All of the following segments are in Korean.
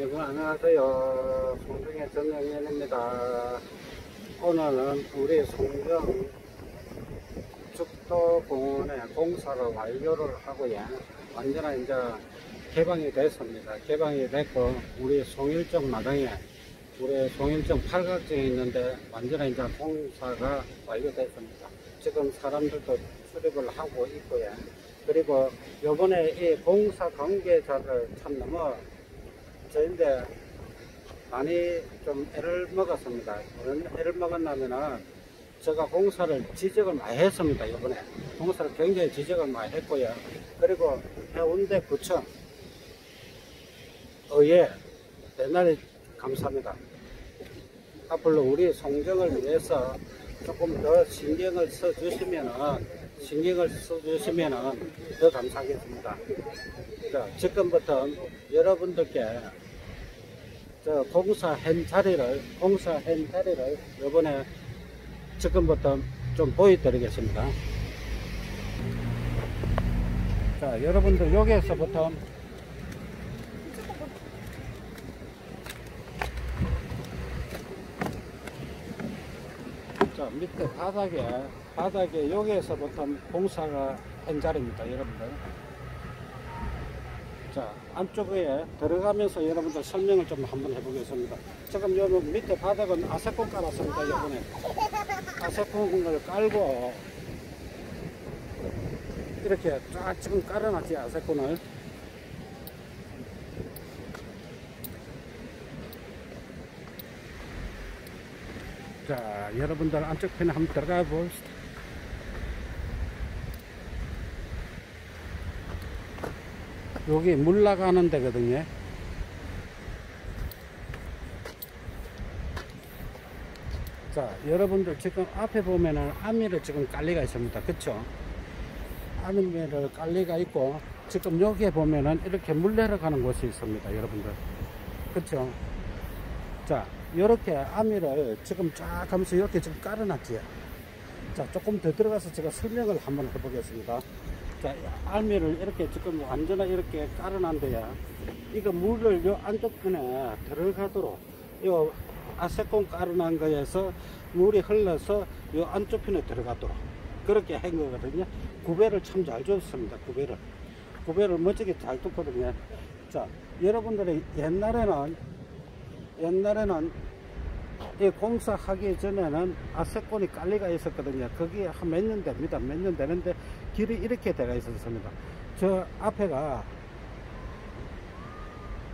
여러분 안녕하세요. 송정의 전영현입니다. 오늘은 우리 송정 축도공원에 공사를 완료를 하고요. 완전히 이제 개방이 됐습니다. 개방이 됐고 우리 송일정 마당에 우리 송일정 팔각정에 있는데 완전히 이제 공사가 완료됐습니다. 지금 사람들도 출입을 하고 있고요. 그리고 요번에 이 공사 관계자를 참 너무 저인데 많이 좀 애를 먹었습니다. 그런 애를 먹었냐면은 제가 공사를 지적을 많이 했습니다. 이번에 공사를 굉장히 지적을 많이 했고요. 그리고 해운대 구청 의회 대단히 감사합니다. 앞으로 우리 송정을 위해서 조금 더 신경을 써 주시면은 신경을 써 주시면은 더 감사하겠습니다. 자, 지금부터 여러분들께 저 공사 한 자리를 공사 한 자리를 이번에 지금부터 좀 보여드리겠습니다. 자, 여러분들 여기에서부터 자, 밑에 바닥에 바닥에 여기에서부터 공사가 한 자리입니다, 여러분들. 자, 안쪽에 들어가면서 여러분들 설명을 좀 한번 해보겠습니다. 지금 여기 밑에 바닥은 아세콘 깔았습니다, 이번에. 아세콘을 깔고, 이렇게 쫙 지금 깔아놨지, 아세콘을. 자, 여러분들 안쪽 편에 한번 들어가 봅시다. 여기 물 나가는 데거든요. 자, 여러분들 지금 앞에 보면은 아미를 지금 깔리가 있습니다. 그쵸? 아미를 깔리가 있고, 지금 여기에 보면은 이렇게 물 내려가는 곳이 있습니다. 여러분들. 그쵸? 자, 이렇게 아미를 지금 쫙 하면서 이렇게 지금 깔아놨지요. 자, 조금 더 들어가서 제가 설명을 한번 해보겠습니다. 자, 알미를 이렇게 지금 완전히 이렇게 깔아놨는데요. 이거 물을 요 안쪽 편에 들어가도록, 요 아세콘 깔아놓은 거에서 물이 흘러서 요 안쪽 편에 들어가도록 그렇게 한 거거든요. 구배를 참 잘 줬습니다. 구배를. 구배를 멋지게 잘 줬거든요. 자, 여러분들이 옛날에는, 옛날에는 이 공사하기 전에는 아세콘이 깔리가 있었거든요. 그게 한몇 년 됩니다. 몇 년 되는데 길이 이렇게 되어 있었습니다. 저 앞에가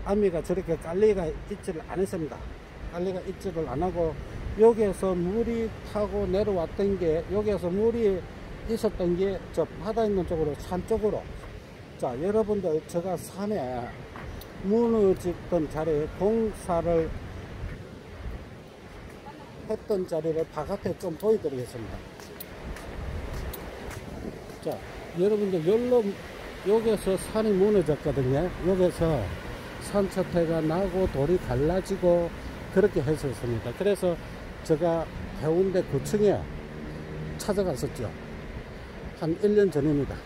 아미가 저렇게 깔리가 있지를 않았습니다. 깔리가 있지를 안 하고 여기에서 물이 타고 내려왔던 게 여기에서 물이 있었던 게 저 바다 있는 쪽으로 산 쪽으로 자 여러분들 제가 산에 무너졌던 자리에 공사를 했던 자리를 바깥에 좀 보여드리겠습니다. 자, 여러분들 열로 여기서 산이 무너졌거든요. 여기서 산처태가 나고 돌이 갈라지고 그렇게 했었습니다. 그래서 제가 해운대 구청에 찾아갔었죠. 한 1년 전입니다.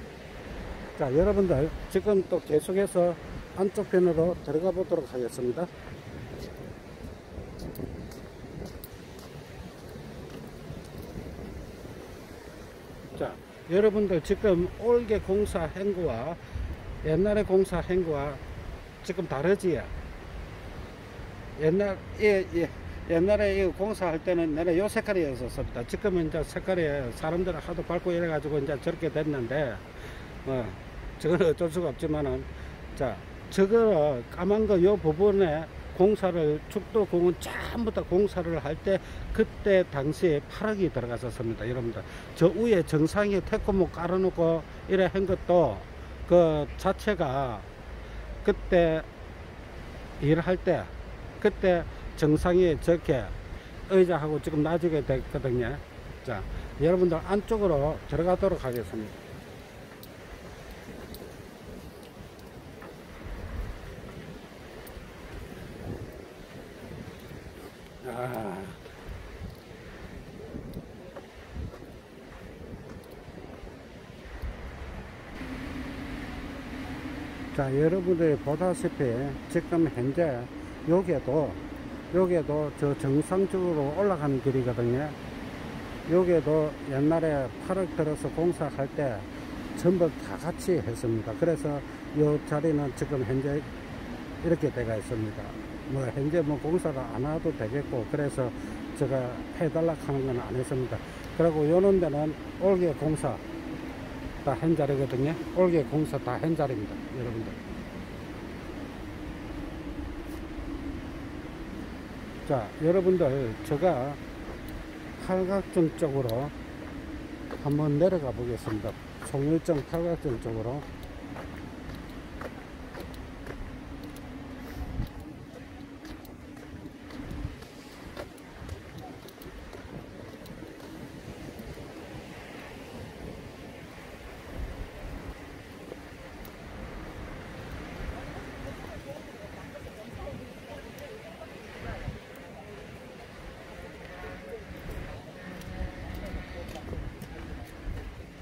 자, 여러분들 지금 또 계속해서 안쪽 편으로 들어가 보도록 하겠습니다. 자, 여러분들 지금 올게 공사 행구와 옛날에 공사 행구와 지금 다르지요? 옛날, 예, 예, 옛날에 이 공사할 때는 내가 요 색깔이었었습니다. 지금은 이제 색깔이 사람들 하도 밟고 이래가지고 이제 저렇게 됐는데, 어, 저거는 어쩔 수가 없지만은, 자, 저거 까만 거 요 부분에 공사를 축도공원 전부 다 공사를 할 때 그때 당시에 파락이 들어갔었습니다. 여러분들. 저 위에 정상에 태코모 깔아놓고 이래 한 것도 그 자체가 그때 일을 할때 그때 정상에 저렇게 의자하고 지금 놔지게 됐거든요. 자 여러분들 안쪽으로 들어가도록 하겠습니다 아. 자, 여러분들이 보다시피 지금 현재 여기에도 여기에도 저 정상적으로 올라가는 길이거든요. 여기에도 옛날에 8억 들어서 공사할 때 전부 다 같이 했습니다. 그래서 이 자리는 지금 현재 이렇게 돼가 있습니다 뭐 현재 뭐 공사가 안 와도 되겠고 그래서 제가 해달라 하는 건 안 했습니다. 그리고 요런 데는 올게 공사 다 한 자리거든요. 올게 공사 다 한 자리입니다 여러분들. 자 여러분들 제가 팔각정 쪽으로 한번 내려가 보겠습니다. 송일정 팔각정 쪽으로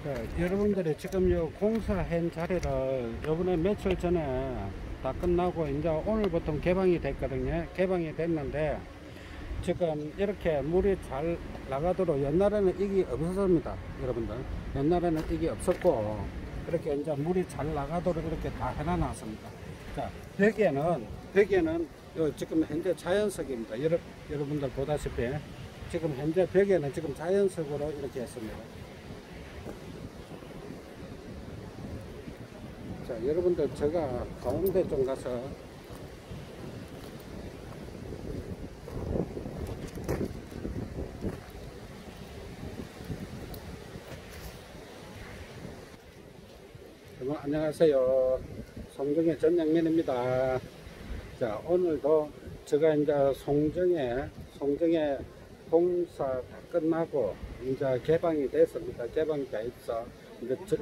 자, 여러분들이 지금 요 공사한 자리를 요번에 며칠 전에 다 끝나고 이제 오늘부터 개방이 됐거든요. 개방이 됐는데 지금 이렇게 물이 잘 나가도록 옛날에는 이게 없었습니다. 여러분들. 옛날에는 이게 없었고 이렇게 이제 물이 잘 나가도록 이렇게 다 해놔놨습니다. 자, 벽에는 벽에는 요 지금 현재 자연석입니다. 여러, 여러분들 보다시피 지금 현재 벽에는 지금 자연석으로 이렇게 했습니다. 자, 여러분들 제가 가운데 좀 가서 여러분 안녕하세요. 송정의 전양면입니다. 자, 오늘도 제가 이제 송정에 송정에 공사 다 끝나고 이제 개방이 됐습니다. 개방이 돼서 이제 저,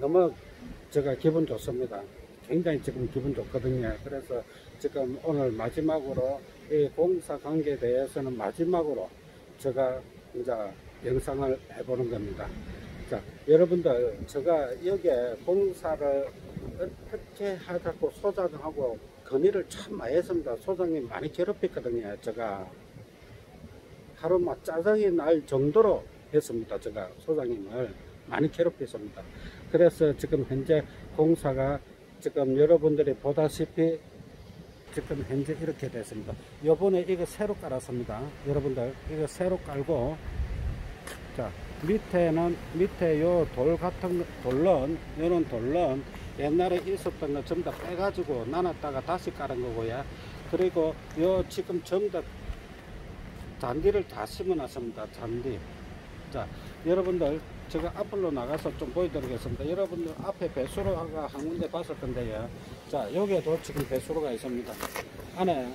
너무 제가 기분 좋습니다. 굉장히 지금 기분 좋거든요. 그래서 지금 오늘 마지막으로 이 공사 관계에 대해서는 마지막으로 제가 이제 영상을 해보는 겁니다. 자, 여러분들, 제가 여기에 공사를 어떻게 하자고 소장하고 건의를 참 많이 했습니다. 소장님 많이 괴롭혔거든요. 제가 하루 막 짜증이 날 정도로 했습니다. 제가 소장님을 많이 괴롭혔습니다. 그래서 지금 현재 공사가 지금 여러분들이 보다시피 지금 현재 이렇게 됐습니다. 요번에 이거 새로 깔았습니다. 여러분들 이거 새로 깔고 자 밑에는 밑에 요 돌 같은 거- 돌런 요런 돌런 옛날에 있었던 거 전부 다 빼가지고 나눴다가 다시 깔은 거고요. 그리고 요 지금 전부 다 잔디를 다 심어 놨습니다. 잔디. 자, 여러분들 제가 앞으로 나가서 좀 보여드리겠습니다. 여러분들 앞에 배수로가 한 군데 봤을 건데요. 자, 여기에도 지금 배수로가 있습니다. 안에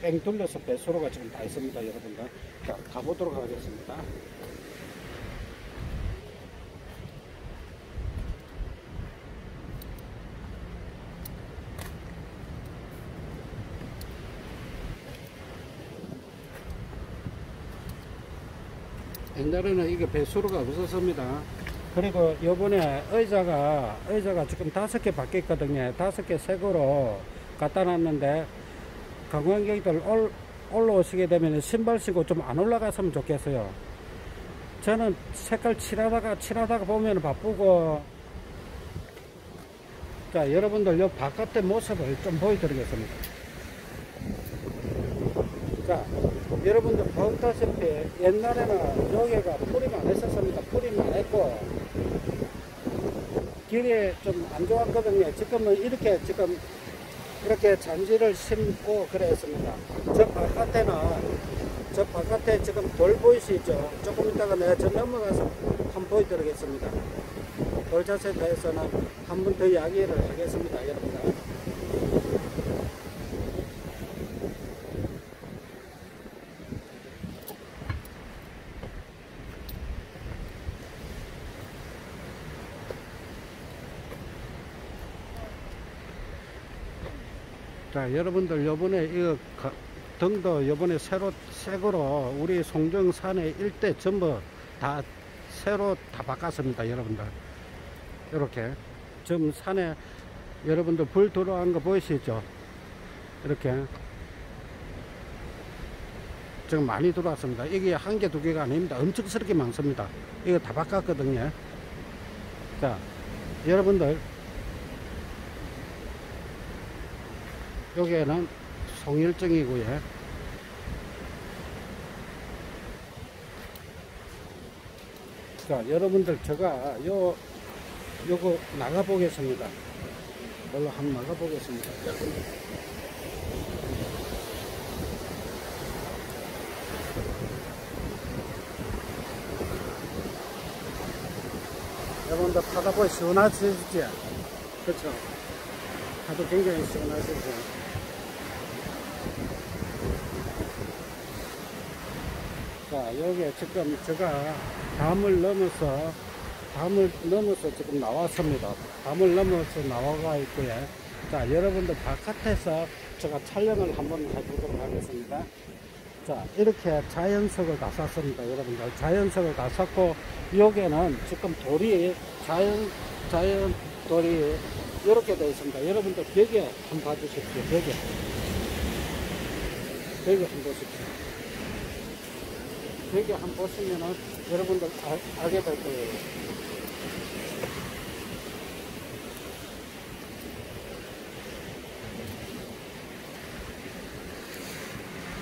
뺑 둘러서 배수로가 지금 다 있습니다. 여러분들. 자, 가보도록 하겠습니다. 옛날에는 이게 배수로가 없었습니다. 그리고 요번에 의자가, 의자가 지금 다섯 개 바뀌었거든요. 다섯 개 색으로 갖다 놨는데, 관광객들 올, 올라오시게 되면 신발 신고 좀 안 올라갔으면 좋겠어요. 저는 색깔 칠하다가, 칠하다가 보면 바쁘고, 자, 여러분들 요 바깥의 모습을 좀 보여드리겠습니다. 자, 여러분들 보다시피 옛날에는 여기가 풀이 많았었습니다. 풀이 많았고 길이 좀 안 좋았거든요. 지금은 이렇게 지금 이렇게 잔지를 심고 그랬습니다. 저 바깥에는 저 바깥에 지금 돌 보이시죠? 조금 이따가 내가 저 넘어가서 한번 보여드리겠습니다. 돌 자세에 대해서는 한 번 더 이야기를 하겠습니다. 여러분들. 자 여러분들 요번에 이거 가- 등도 요번에 새로 새거로 우리 송정산의 일대 전부 다 새로 다 바꿨습니다 여러분들 이렇게 지금 산에 여러분들 불 들어간 거 보이시죠 이렇게 지금 많이 들어왔습니다. 이게 한 개, 두 개가 아닙니다. 엄청스럽게 많습니다. 이거 다 바꿨거든요. 자, 여러분들, 여기에는 송일정이고요. 자, 여러분들, 제가 요, 요거 나가 보겠습니다. 뭘로 한번 나가 보겠습니다. 여러분들 파다 보이 시원하시죠? 그렇죠? 파도 굉장히 시원하시죠? 여기 지금 제가 담을 넘어서 담을 넘어서 지금 나왔습니다. 담을 넘어서 나와가 있고요. 자, 여러분들 바깥에서 제가 촬영을 한번 해보도록 하겠습니다. 자, 이렇게 자연석을 다 샀습니다. 여러분들. 자연석을 다 샀고, 여기는 지금 돌이, 자연, 자연 돌이 이렇게 되어 있습니다. 여러분들 벽에 한번 봐주십시오. 벽에. 벽에 한번 보십시오. 벽에 한번 보시면은 여러분들 알, 알게 될 거예요.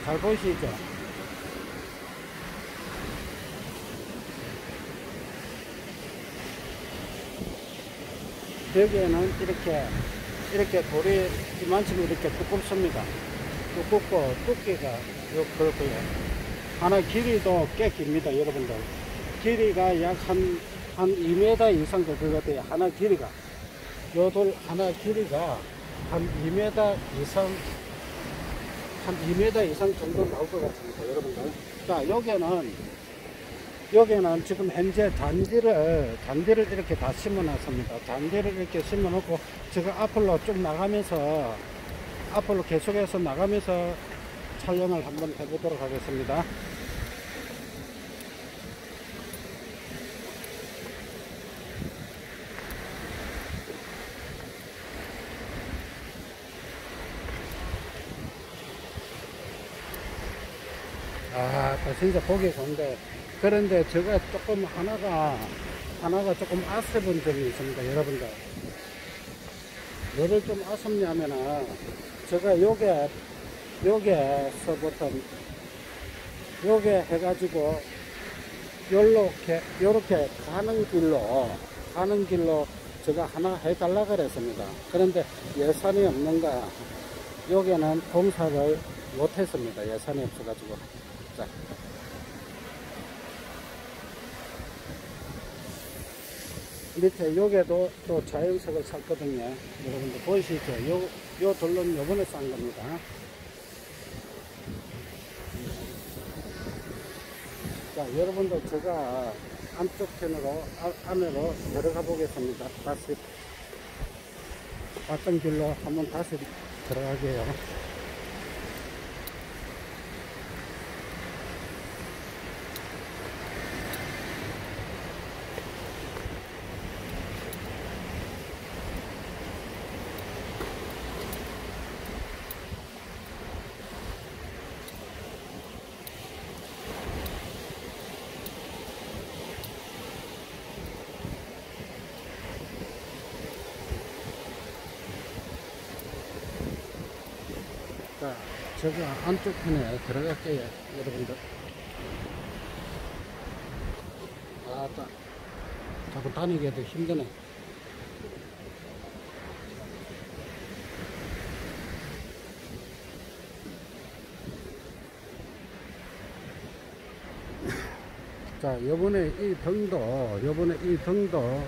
잘 보이시죠? 벽에는 이렇게 이렇게 돌이 이만큼 이렇게 두껍습니다. 두껍고 두께가 요 그렇고요. 하나 길이도 꽤 깁니다, 여러분들. 길이가 약 한 한 2m 이상 될것 같아요. 하나 길이가. 요돌 하나 길이가 한 2m 이상 한 2m 이상 정도 나올 것 같습니다, 여러분들. 자, 여기는, 여기는 지금 현재 잔디를, 잔디를 이렇게 다 심어 놨습니다. 잔디를 이렇게 심어 놓고, 지금 앞으로 쭉 나가면서, 앞으로 계속해서 나가면서 촬영을 한번 해보도록 하겠습니다. 진짜 보기 좋은데. 그런데 제가 조금 하나가, 하나가 조금 아쉬운 점이 있습니다, 여러분들. 뭐를 좀 아쉽냐면은, 제가 요게, 요게서부터, 요게 해가지고, 요렇게, 요렇게 가는 길로, 가는 길로 제가 하나 해달라 그랬습니다. 그런데 예산이 없는가, 여기는 공사를 못했습니다. 예산이 없어가지고. 자. 밑에 여기도 또 자연석을 샀거든요. 여러분들 보이시죠? 요, 요 돌로는 요번에 싼 겁니다. 자, 여러분들 제가 안쪽 편으로, 아, 안으로 들어가 보겠습니다. 다시 왔던 길로 한번 다시 들어가게요. 자, 제가 안쪽 편에 들어갈게요, 여러분들. 아, 따, 자꾸 다니기도 힘드네. 자, 요번에 이 등도, 요번에 이 등도,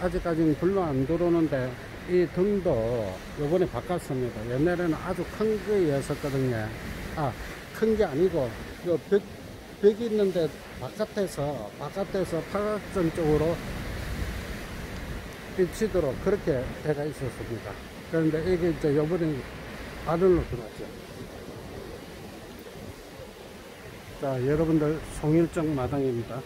아직까지는 불로 안 들어오는데, 이 등도 요번에 바꿨습니다. 옛날에는 아주 큰 거였었거든요. 아, 큰 게 아니고, 요 벽, 벽이 있는데, 바깥에서, 바깥에서 파각선 쪽으로 비치도록 그렇게 되어 있었습니다. 그런데 이게 이제 요번에 안으로 들어왔죠. 자, 여러분들 송일정 마당입니다.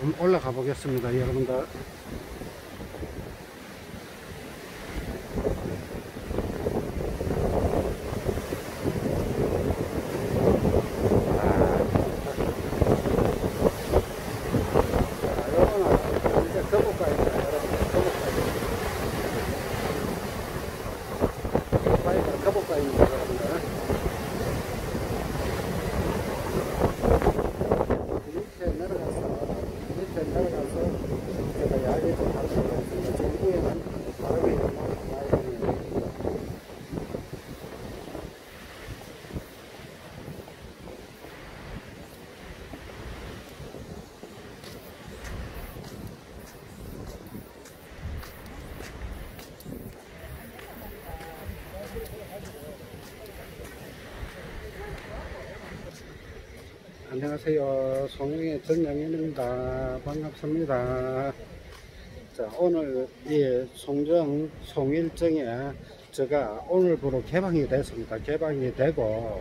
조금 올라가 보겠습니다, 여러분들. 안녕하세요. 송영의 전영인입니다. 반갑습니다. 자, 오늘 이 송정 송일정에 제가 오늘부로 개방이 됐습니다. 개방이 되고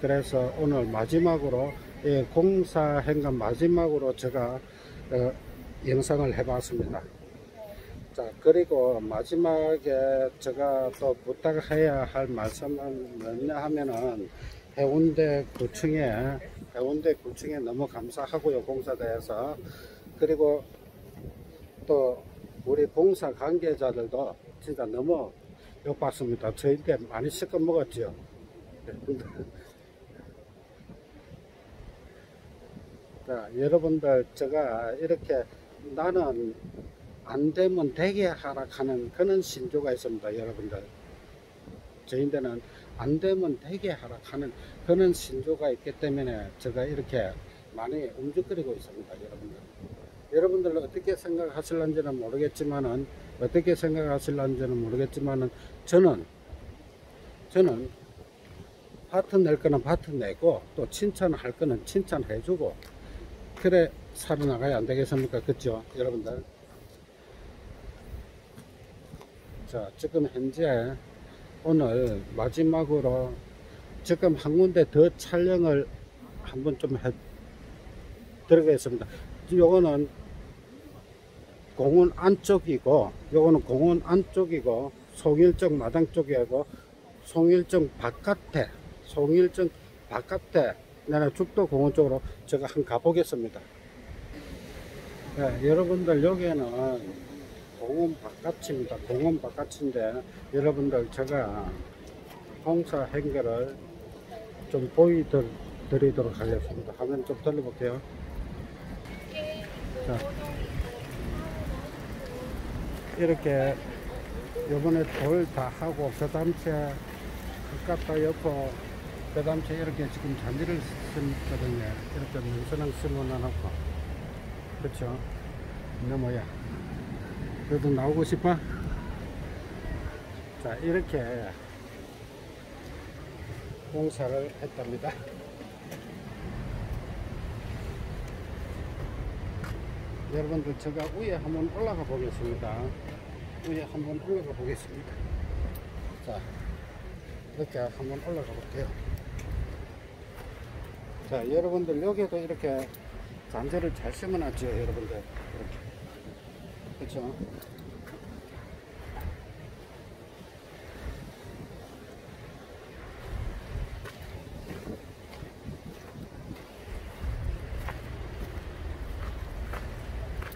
그래서 오늘 마지막으로 이 공사 행간 마지막으로 제가 어, 영상을 해봤습니다. 자 그리고 마지막에 제가 또 부탁해야 할 말씀은 뭐냐 하면은 해운대 구청에 해운대 구청에 너무 감사하고요 공사대에서. 그리고 또 우리 봉사 관계자들도 진짜 너무 욕받습니다. 저희한테 많이 시켜 먹었죠. 자 여러분들 제가 이렇게 나는 안 되면 되게 하락하는 그런 신조가 있습니다 여러분들. 저희들은 안 되면 되게 하락하는 그런 신조가 있기 때문에 제가 이렇게 많이 움직거리고 있습니다 여러분들. 여러분들 어떻게 생각하실런지는 모르겠지만은 어떻게 생각하실런지는 모르겠지만은 저는 저는 파트 낼 거는 파트 내고 또 칭찬할 거는 칭찬해주고 그래 살아나가야 안 되겠습니까? 그죠 여러분들? 자 지금 현재 오늘 마지막으로 지금 한 군데 더 촬영을 한번 좀해 드리겠습니다 요거는 공원 안쪽이고 요거는 공원 안쪽이고 송일정 마당 쪽이고 송일정 바깥에 송일정 바깥에 나는 죽도 공원 쪽으로 제가 한번 가보겠습니다 네, 여러분들 여기에는 공원 바깥입니다. 공원 바깥인데 여러분들 제가 공사 행거를 좀 보여드리도록 하겠습니다. 화면 좀 돌려볼게요. 자, 이렇게 요번에 돌 다 하고 갖다 엮고 그 다음째 이렇게 지금 잔디를 심거든요. 이렇게 눈선랑 심어놔놓고 그렇죠? 너뭐야 너도 나오고 싶어? 자 이렇게 공사를 했답니다. 여러분들 제가 위에 한번 올라가 보겠습니다. 위에 한번 올라가 보겠습니다. 자 이렇게 한번 올라가 볼게요. 자 여러분들 여기도 이렇게 잔재를 잘 심어놨죠 여러분들? 이렇게. 그렇죠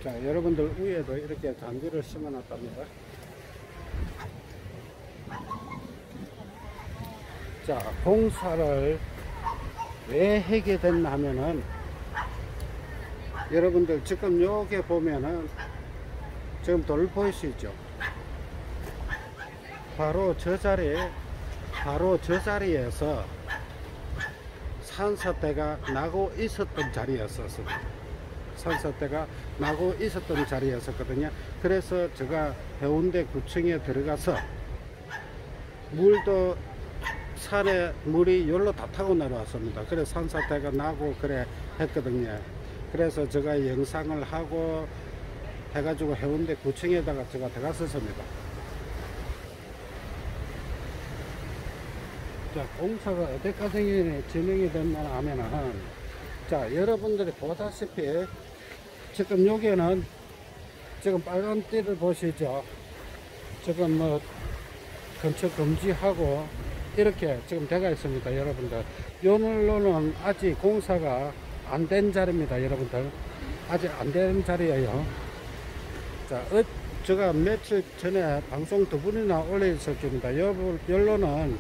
자 여러분들 위에도 이렇게 잔디를 심어 놨답니다. 자 공사를 왜 하게 됐나 하면은 여러분들 지금 여기 보면은 지금 돌 보이시죠. 바로 저 자리 바로 저 자리에서 산사태가 나고 있었던 자리였었습니다 산사태가 나고 있었던 자리였었거든요. 그래서 제가 해운대 구청에 들어가서 물도 산에 물이 열로 다 타고 내려왔습니다. 그래서 산사태가 나고 그래 했거든요. 그래서 제가 영상을 하고 해가지고 해운대 구청에다가 제가 들어갔었습니다. 자, 공사가 어디까지 진행이 됐나 하면은, 자, 여러분들이 보다시피, 지금 여기는, 지금 빨간 띠를 보시죠. 지금 뭐, 근처 금지하고, 이렇게 지금 돼가 있습니다, 여러분들. 요늘로는 아직 공사가 안 된 자리입니다, 여러분들. 아직 안 된 자리예요. 자, 어, 제가 며칠 전에 방송 두 분이나 올려있을 겁니다. 열로는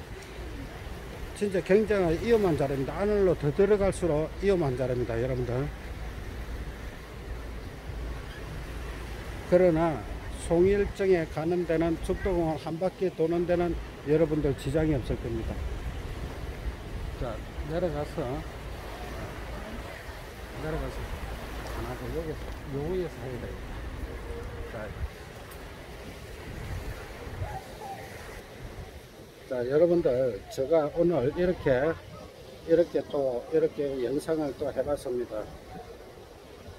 진짜 굉장히 위험한 자리입니다. 안으로 더 들어갈수록 위험한 자리입니다. 여러분들. 그러나 송일정에 가는 데는 죽도공원 한 바퀴 도는 데는 여러분들 지장이 없을 겁니다. 자, 내려가서 내려가서 하나, 여기, 여기에서 해야 돼요. 자 여러분들 제가 오늘 이렇게 이렇게 또 이렇게 영상을 또 해봤습니다.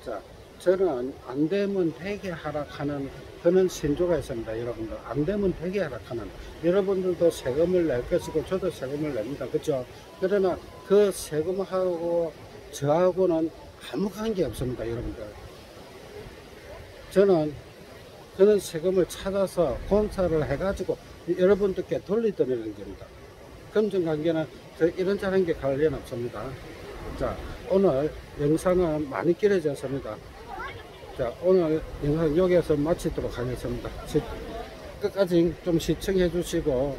자, 저는 안 되면 되게 하락하는 그런 신조가 있습니다, 여러분들. 안 되면 되게 하락하는. 여러분들도 세금을 낼 것이고, 저도 세금을 냅니다. 그죠? 그러나 그 세금하고 저하고는 아무 관계 없습니다, 여러분들. 저는 그런 세금을 찾아서 공사를 해가지고 여러분들께 돌려드리는 겁니다. 금전 관계는 저 이런 저런 게 관련 없습니다. 자, 오늘 영상은 많이 길어졌습니다. 자, 오늘 영상 여기에서 마치도록 하겠습니다. 시- 끝까지 좀 시청해 주시고,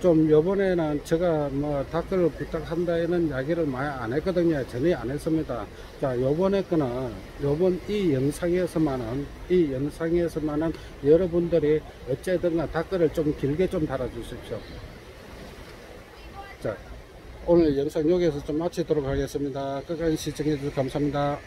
좀 요번에는 제가 뭐 댓글을 부탁한다 이런 이야기를 많이 안 했거든요. 전혀 안 했습니다. 자, 요번에 거는, 요번 이 영상에서만은, 이 영상에서만은 여러분들이 어쨌든가 댓글을 좀 길게 좀 달아 주십시오. 자, 오늘 영상 여기에서 좀 마치도록 하겠습니다. 끝까지 시청해 주셔서 감사합니다.